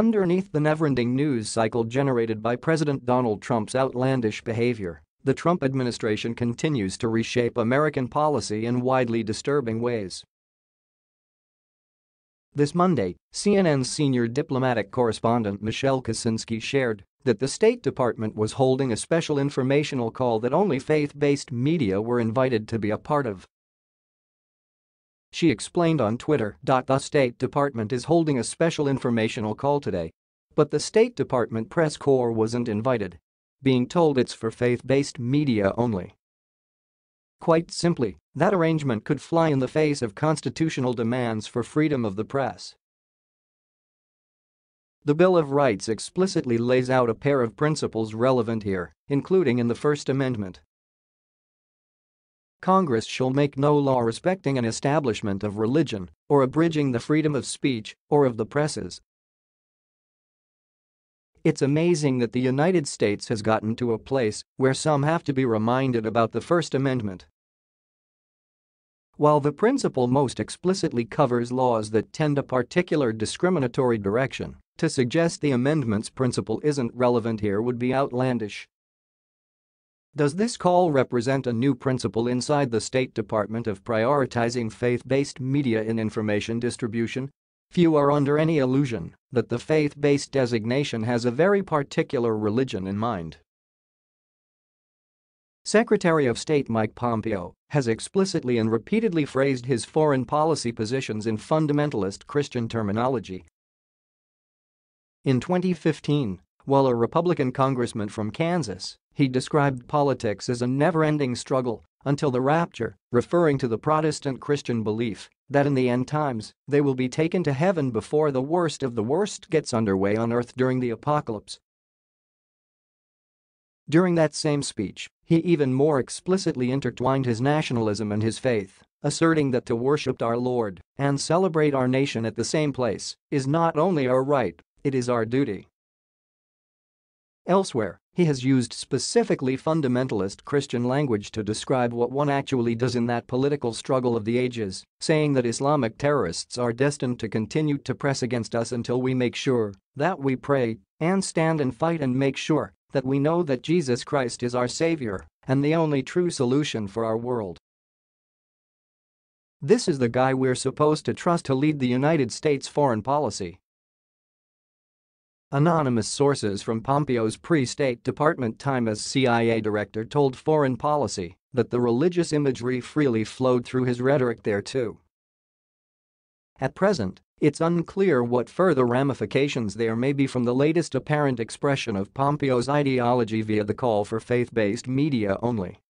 Underneath the never-ending news cycle generated by President Donald Trump's outlandish behavior, the Trump administration continues to reshape American policy in widely disturbing ways. This Monday, CNN's senior diplomatic correspondent Michelle Kosinski shared that the State Department was holding a special informational call that only faith-based media were invited to be a part of. She explained on Twitter. The State Department is holding a special informational call today. But the State Department press corps wasn't invited. Being told it's for faith-based media only. Quite simply, that arrangement could fly in the face of constitutional demands for freedom of the press. The Bill of Rights explicitly lays out a pair of principles relevant here, including in the First Amendment. Congress shall make no law respecting an establishment of religion or abridging the freedom of speech or of the presses. It's amazing that the United States has gotten to a place where some have to be reminded about the First Amendment while the principle most explicitly covers laws that tend a particular discriminatory direction, to suggest the amendment's principle isn't relevant here would be outlandish. Does this call represent a new principle inside the State Department of prioritizing faith-based media in information distribution? Few are under any illusion that the faith-based designation has a very particular religion in mind. Secretary of State Mike Pompeo has explicitly and repeatedly phrased his foreign policy positions in fundamentalist Christian terminology. In 2015, while a Republican congressman from Kansas, he described politics as a never-ending struggle until the rapture, referring to the Protestant Christian belief that in the end times they will be taken to heaven before the worst of the worst gets underway on earth during the apocalypse. During that same speech, he even more explicitly intertwined his nationalism and his faith, asserting that to worship our Lord and celebrate our nation at the same place is not only our right, it is our duty. Elsewhere, he has used specifically fundamentalist Christian language to describe what one actually does in that political struggle of the ages, saying that Islamic terrorists are destined to continue to press against us until we make sure that we pray and stand and fight and make sure that we know that Jesus Christ is our Savior and the only true solution for our world. This is the guy we're supposed to trust to lead the United States foreign policy. Anonymous sources from Pompeo's pre-State Department time as CIA director told Foreign Policy that the religious imagery freely flowed through his rhetoric there too. At present, it's unclear what further ramifications there may be from the latest apparent expression of Pompeo's ideology via the call for faith-based media only.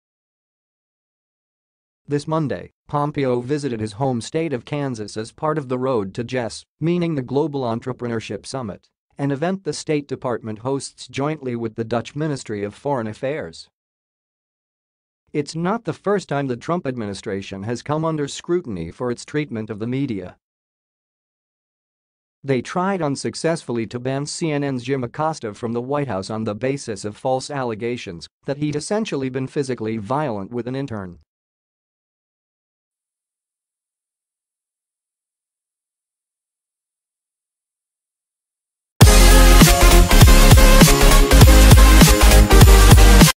This Monday, Pompeo visited his home state of Kansas as part of the Road to GES, meaning the Global Entrepreneurship Summit, an event the State Department hosts jointly with the Dutch Ministry of Foreign Affairs. It's not the first time the Trump administration has come under scrutiny for its treatment of the media. They tried unsuccessfully to ban CNN's Jim Acosta from the White House on the basis of false allegations that he'd essentially been physically violent with an intern